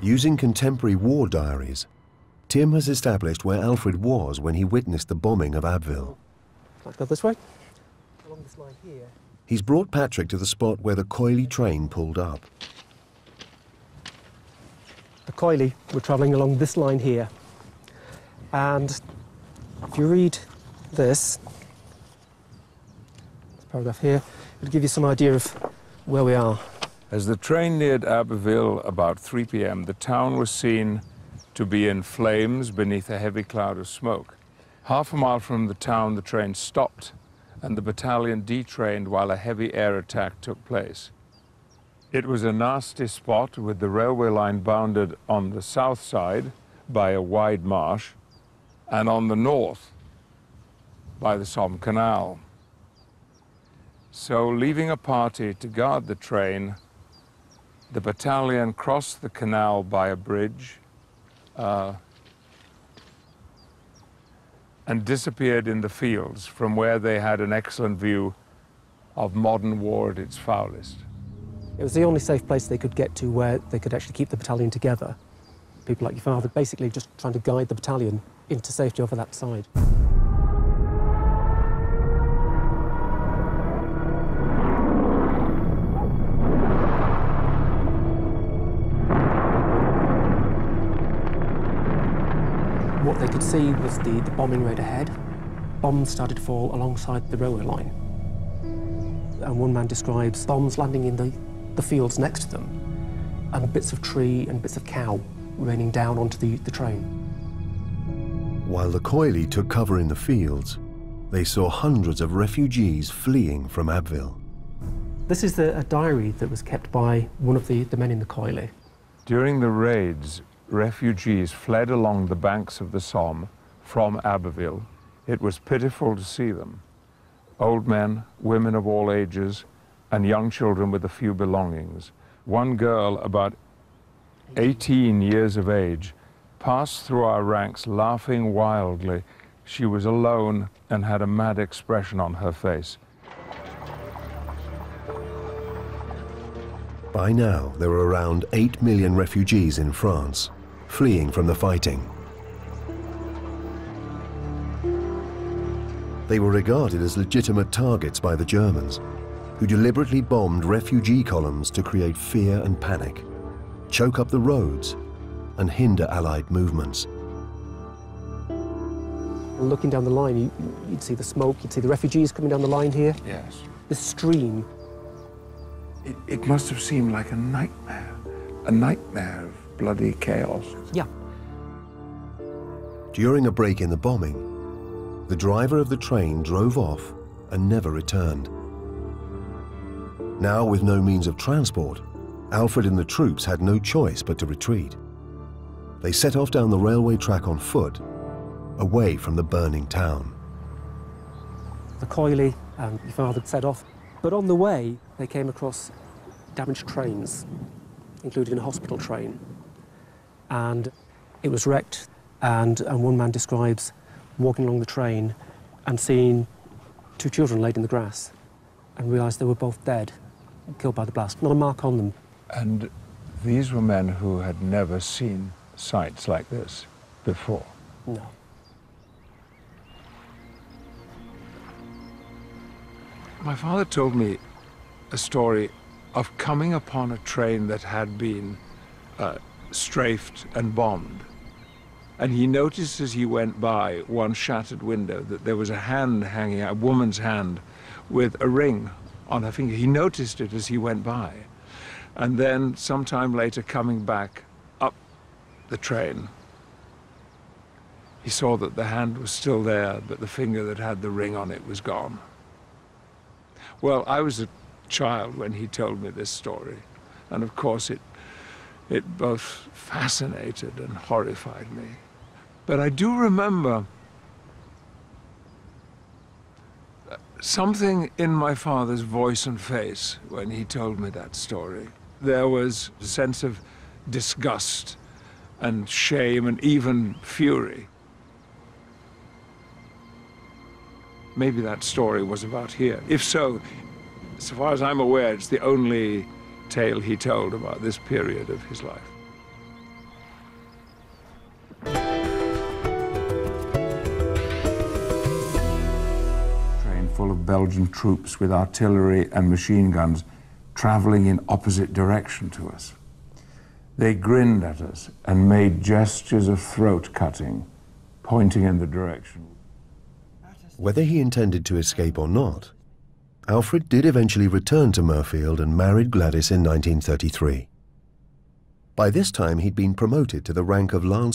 Using contemporary war diaries, Tim has established where Alfred was when he witnessed the bombing of Abbeville. Let's go this way. Along this line here. He's brought Patrick to the spot where the KOYLI train pulled up. The KOYLI were travelling along this line here. And if you read this, this paragraph here, it'll give you some idea of where we are. As the train neared Abbeville about 3 p.m., the town was seen to be in flames beneath a heavy cloud of smoke. Half a mile from the town, the train stopped and the battalion detrained while a heavy air attack took place. It was a nasty spot with the railway line bounded on the south side by a wide marsh and on the north by the Somme Canal. So, leaving a party to guard the train, the battalion crossed the canal by a bridge uh, and disappeared in the fields from where they had an excellent view of modern war at its foulest. It was the only safe place they could get to where they could actually keep the battalion together. People like your father basically just trying to guide the battalion into safety over that side. What they could see was the, the bombing raid ahead. Bombs started to fall alongside the railway line. And one man describes bombs landing in the, the fields next to them and bits of tree and bits of cow raining down onto the, the train. While the KOYLI took cover in the fields, they saw hundreds of refugees fleeing from Abbeville. This is the, a diary that was kept by one of the, the men in the KOYLI. During the raids, refugees fled along the banks of the Somme from Abbeville. It was pitiful to see them. Old men, women of all ages, and young children with a few belongings. One girl, about 18 years of age, passed through our ranks laughing wildly. She was alone and had a mad expression on her face. By now, there were around 8 million refugees in France, fleeing from the fighting. They were regarded as legitimate targets by the Germans, who deliberately bombed refugee columns to create fear and panic, choke up the roads, and hinder Allied movements. Looking down the line, you, would see the smoke, you'd see the refugees coming down the line here. Yes. The stream. It, it must have seemed like a nightmare, a nightmare of bloody chaos. Yeah. During a break in the bombing, the driver of the train drove off and never returned. Now, with no means of transport, Alfred and the troops had no choice but to retreat. They set off down the railway track on foot, away from the burning town. The KOYLI and your father set off, but on the way they came across damaged trains, including a hospital train. And it was wrecked, and, and one man describes walking along the train and seeing two children laid in the grass and realised they were both dead, killed by the blast. Not a mark on them. And these were men who had never seen sights like this before. No. My father told me a story of coming upon a train that had been uh, strafed and bombed. And he noticed as he went by one shattered window that there was a hand hanging out, a woman's hand, with a ring on her finger. He noticed it as he went by. And then, sometime later, coming back up the train, he saw that the hand was still there, but the finger that had the ring on it was gone. Well, I was a child when he told me this story. And of course, it, it both fascinated and horrified me. But I do remember something in my father's voice and face when he told me that story. There was a sense of disgust and shame and even fury. Maybe that story was about here. If so, so far as I'm aware, it's the only tale he told about this period of his life. Train full of Belgian troops with artillery and machine guns traveling in opposite direction to us. They grinned at us and made gestures of throat cutting, pointing in the direction. Whether he intended to escape or not, Alfred did eventually return to Mirfield and married Gladys in 1933. By this time, he'd been promoted to the rank of Lance